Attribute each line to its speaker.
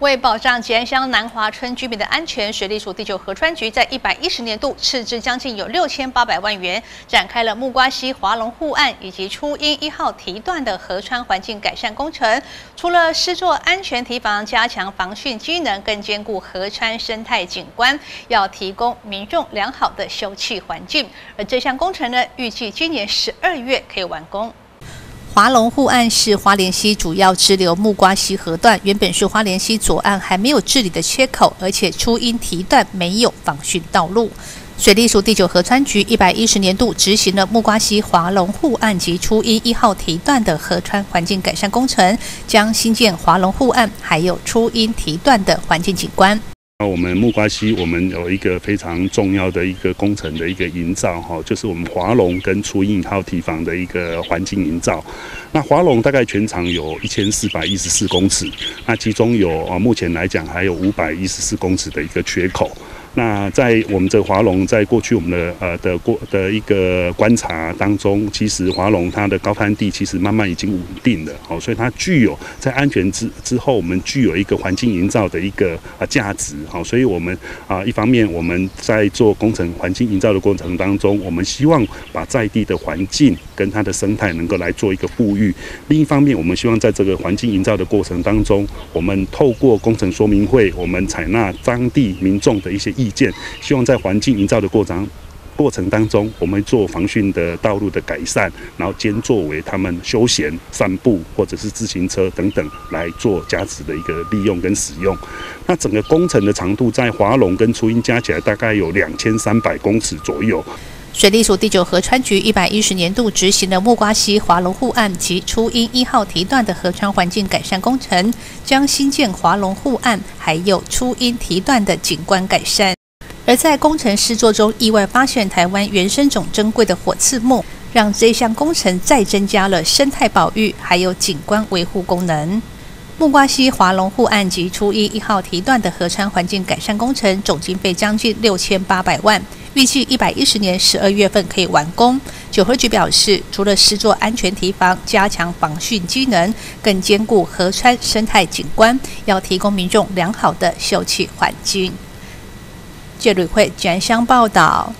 Speaker 1: 为保障吉安乡南华村居民的安全，水利署第九河川局在一百一十年度斥资将近有六千八百万元，展开了木瓜溪华龙护岸以及初音一号堤段的河川环境改善工程。除了施作安全堤防、加强防汛机能，更兼顾河川生态景观，要提供民众良好的休憩环境。而这项工程呢，预计今年十二月可以完工。华龙护岸是花莲溪主要支流木瓜溪河段，原本是花莲溪左岸还没有治理的缺口，而且初因堤段没有防汛道路。水利署第九河川局一百一十年度执行了木瓜溪华龙护岸及初音一号堤段的河川环境改善工程，将新建华龙护岸还有初音堤段的环境景观。
Speaker 2: 那我们木瓜溪，我们有一个非常重要的一个工程的一个营造，哈，就是我们华龙跟初印号提防的一个环境营造。那华龙大概全长有一千四百一十四公尺，那其中有啊，目前来讲还有五百一十四公尺的一个缺口。那在我们这华龙，在过去我们的呃的过的一个观察当中，其实华龙它的高滩地其实慢慢已经稳定了，好，所以它具有在安全之之后，我们具有一个环境营造的一个啊价值，好，所以我们啊一方面我们在做工程环境营造的过程当中，我们希望把在地的环境跟它的生态能够来做一个富裕；另一方面，我们希望在这个环境营造的过程当中，我们透过工程说明会，我们采纳当地民众的一些意。意见，希望在环境营造的过程过程当中，我们做防汛的道路的改善，然后兼作为他们休闲散步或者是自行车等等来做价值的一个利用跟使用。那整个工程的长度在华龙跟初音加起来大概有两千三百公尺左右。
Speaker 1: 水利署第九河川局一百一十年度执行的木瓜溪华龙护岸及初音一号堤段的河川环境改善工程，将新建华龙护岸还有初音堤段的景观改善。而在工程施作中，意外发现台湾原生种珍贵的火刺木，让这项工程再增加了生态保育还有景观维护功能。木瓜溪华龙护岸及初一一号堤段的河川环境改善工程，总经费将近六千八百万，预计一百一十年十二月份可以完工。九合局表示，除了施作安全堤防、加强防汛机能，更兼顾河川生态景观，要提供民众良好的休憩环境。谢旅会简香报道。